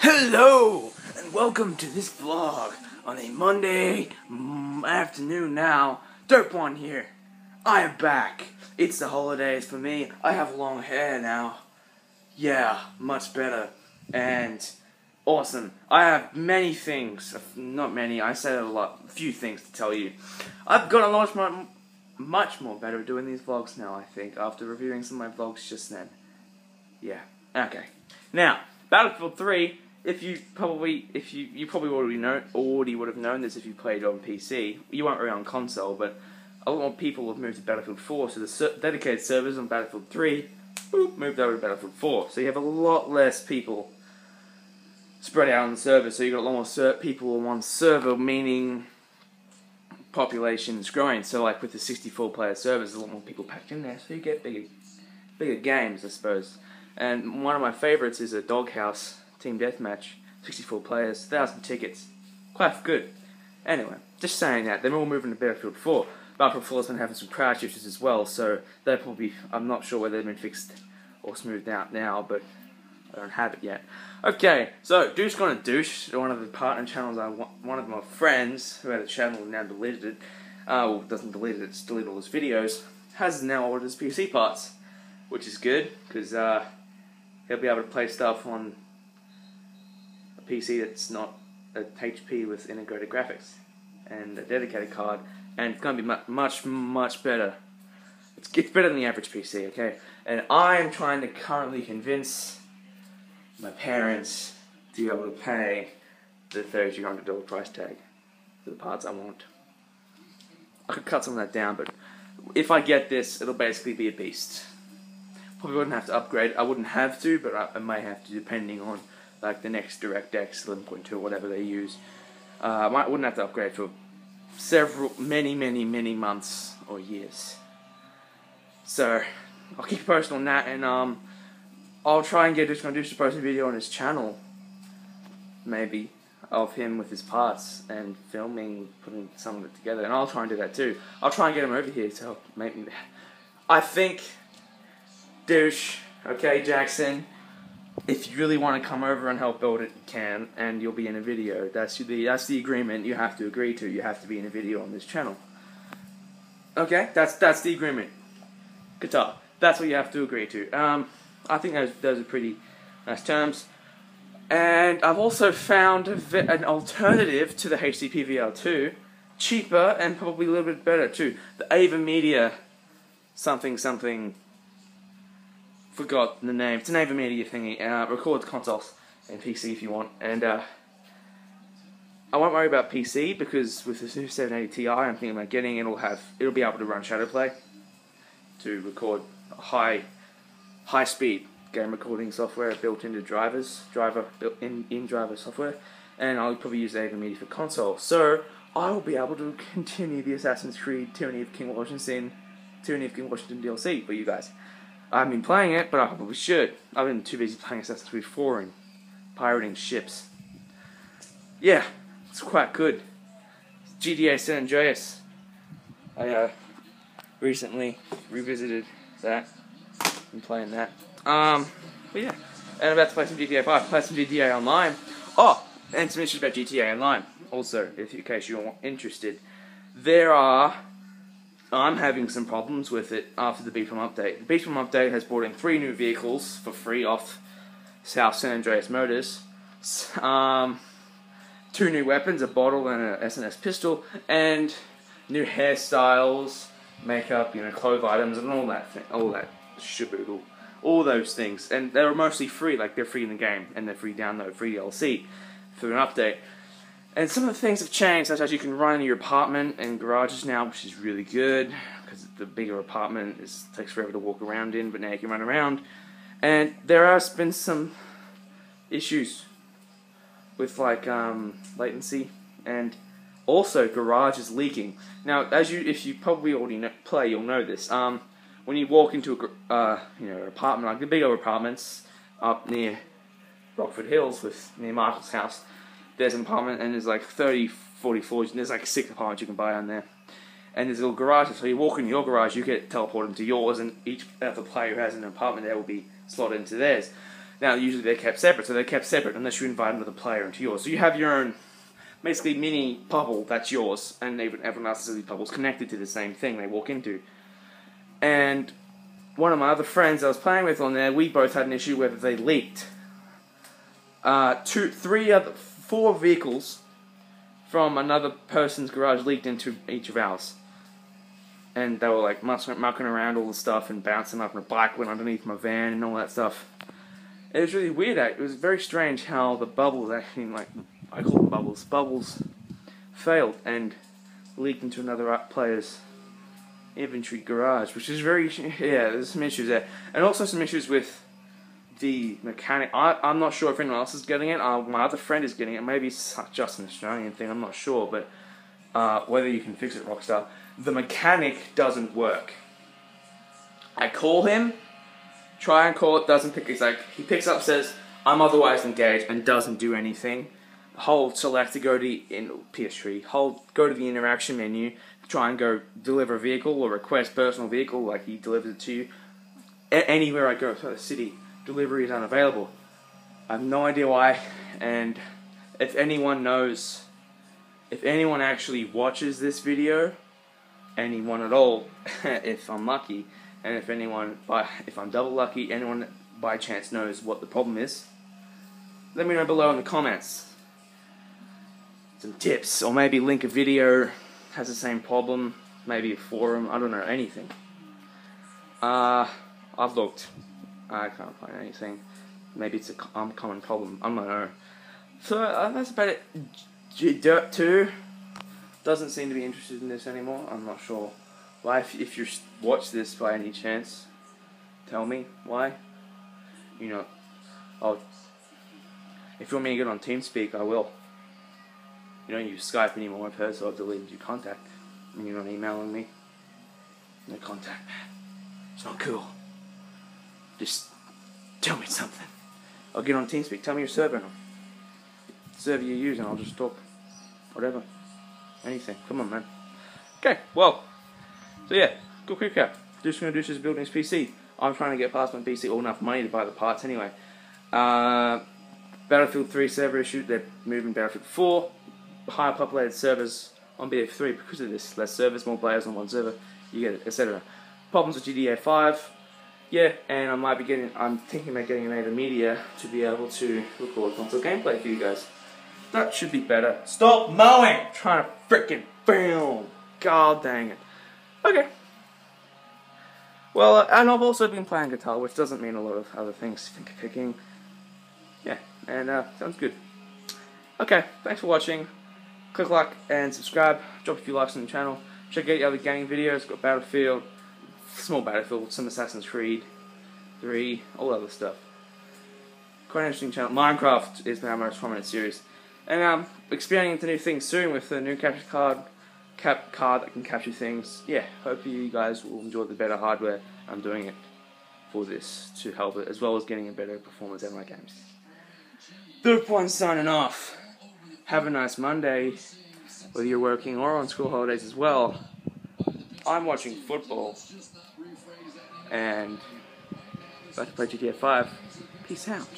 Hello, and welcome to this vlog on a Monday mm, afternoon now. One here. I am back. It's the holidays for me. I have long hair now. Yeah, much better. And awesome. I have many things, not many, I said a lot, a few things to tell you. I've got a lot more, much more better at doing these vlogs now, I think, after reviewing some of my vlogs just then. Yeah, okay. Now, Battlefield 3, if you probably, if you, you probably already know, already would have known this if you played on PC. You weren't really on console, but a lot more people have moved to Battlefield 4, so the ser dedicated servers on Battlefield 3, boop, moved over to Battlefield 4. So you have a lot less people spread out on the server, so you've got a lot more people on one server, meaning population is growing. So like with the 64 player servers, a lot more people packed in there, so you get bigger, bigger games, I suppose. And one of my favorites is a Doghouse Team Deathmatch, 64 players, 1,000 tickets. Quite good. Anyway, just saying that, they're all moving to Battlefield 4. Battlefield 4 has been having some crash issues as well, so they're probably, I'm not sure whether they've been fixed or smoothed out now, but I don't have it yet. Okay, so Douche Gonna Douche, one of the partner channels, I one of my friends who had a channel and now deleted it, uh, well, doesn't delete it, it's deleted all his videos, has now ordered his PC parts, which is good, because uh, he'll be able to play stuff on PC that's not a HP with integrated graphics and a dedicated card, and it's going to be mu much, much better. It's, it's better than the average PC, okay? And I am trying to currently convince my parents to be able to pay the $3,200 price tag for the parts I want. I could cut some of that down, but if I get this, it'll basically be a beast. Probably wouldn't have to upgrade. I wouldn't have to, but I, I may have to depending on like the next DirectX 11.2 or whatever they use. Uh, I might, wouldn't have to upgrade for several, many, many, many months or years. So I'll keep posted on that, and um, I'll try and get just gonna do to post a video on his channel, maybe of him with his parts and filming, putting some of it together, and I'll try and do that too. I'll try and get him over here to help make me. I think douche. Okay, Jackson. If you really want to come over and help build it, you can, and you'll be in a video. That's the that's the agreement you have to agree to. You have to be in a video on this channel. Okay, that's that's the agreement. Guitar. That's what you have to agree to. Um, I think those those are pretty nice terms. And I've also found an alternative to the HD PVR2, cheaper and probably a little bit better too. The AVerMedia something something forgot the name. It's an AVerMedia thingy. Uh, records consoles and PC if you want. And uh, I won't worry about PC because with the new 780 Ti, I'm thinking about getting it'll have it'll be able to run ShadowPlay to record high high speed game recording software built into drivers, driver built in in driver software, and I'll probably use AVerMedia for console. So I will be able to continue the Assassin's Creed Tyranny of King Washington, Tyranny of King Washington DLC for you guys. I haven't been playing it, but I probably should. I've been too busy playing Assassin's Creed 4 and pirating ships. Yeah, it's quite good. GTA San Andreas. I uh, recently revisited that. Been playing that. Um, but yeah. And I'm about to play some GTA 5. Play some GTA Online. Oh, and some issues about GTA Online. Also, if in case you're interested, there are I'm having some problems with it after the Beach update. The Beach update has brought in three new vehicles for free off South San Andreas Motors. Um, two new weapons, a bottle and a SNS pistol, and new hairstyles, makeup, you know, clothes items, and all that thing, all that shaboodle, all those things. And they're mostly free, like they're free in the game, and they're free download, free DLC for an update. And some of the things have changed, such as you can run in your apartment and garages now, which is really good because the bigger apartment is takes forever to walk around in, but now you can run around. And there has been some issues with like um, latency and also garages leaking. Now, as you if you probably already know, play, you'll know this. Um, when you walk into a uh, you know apartment like the bigger apartments up near Rockford Hills with near Michael's house there's an apartment and there's like 30, 40 floors, and there's like six apartments you can buy on there. And there's a little garages, so you walk in your garage, you get teleported into yours, and each other player who has an apartment there will be slotted into theirs. Now, usually they're kept separate, so they're kept separate unless you invite another player into yours. So you have your own, basically, mini bubble that's yours, and everyone else's bubbles connected to the same thing they walk into. And one of my other friends I was playing with on there, we both had an issue whether they leaked. Uh, two, three other, four vehicles from another person's garage leaked into each of ours. And they were like mucking around all the stuff and bouncing up, and a bike went underneath my van and all that stuff. It was really weird. It was very strange how the bubbles actually, like, I call them bubbles, bubbles failed and leaked into another player's inventory garage, which is very, yeah, there's some issues there. And also some issues with the mechanic. I, I'm not sure if anyone else is getting it. Uh, my other friend is getting it. Maybe it's just an Australian thing. I'm not sure, but uh, whether you can fix it, Rockstar. The mechanic doesn't work. I call him, try and call it, doesn't pick. He's like he picks up, says I'm otherwise engaged, and doesn't do anything. Hold select to go to the in PS3. Hold go to the interaction menu. Try and go deliver a vehicle or request personal vehicle, like he delivers it to you. A- anywhere I go to the city, delivery is unavailable. I have no idea why, and if anyone knows, if anyone actually watches this video, anyone at all, if I'm lucky, and if anyone, by if I'm double lucky, anyone by chance knows what the problem is, let me know below in the comments. Some tips, or maybe link a video has the same problem, maybe a forum, I don't know, anything. Uh, I've looked. I can't find anything. Maybe it's a uncommon problem. I don't know. So uh, that's about it. G Dirt 2 doesn't seem to be interested in this anymore. I'm not sure why. If, if you watch this by any chance, tell me why. You know, I'll. If you want me to get on TeamSpeak, I will. You don't use Skype anymore, I've heard, so I've deleted your contact. And you're not emailing me. No contact. It's not cool. Just tell me something. I'll get on TeamSpeak. Tell me your server. Server you use, and I'll just talk. Whatever. Anything. Come on, man. Okay, well. So yeah, good quick recap. Just gonna do is building his PC. I'm trying to get past my PC all enough money to buy the parts anyway. Uh, Battlefield 3 server issue. They're moving Battlefield 4. Higher populated servers on BF3 because of this. Less servers, more players on one server. You get it, etc. Problems with GTA 5 yeah, and I might be getting, I'm thinking about getting AVerMedia to be able to record console gameplay for you guys. That should be better. Stop mowing! I'm trying to freaking film. God dang it. Okay. Well, uh, and I've also been playing guitar, which doesn't mean a lot of other things. Finger picking. Yeah, and uh, sounds good. Okay, thanks for watching. Click like and subscribe. Drop a few likes on the channel. Check out the other gaming videos. Got Battlefield small Battlefield, some Assassin's Creed 3, all other stuff. Quite an interesting channel. Minecraft is now my most prominent series. And um, expanding into new things soon with the new capture card, cap card that can capture things. Yeah, hope you guys will enjoy the better hardware. I'm doing it for this to help it, as well as getting a better performance of my games. Third one signing off. Have a nice Monday, whether you're working or on school holidays as well. I'm watching football and about to play GTA 5. Peace out.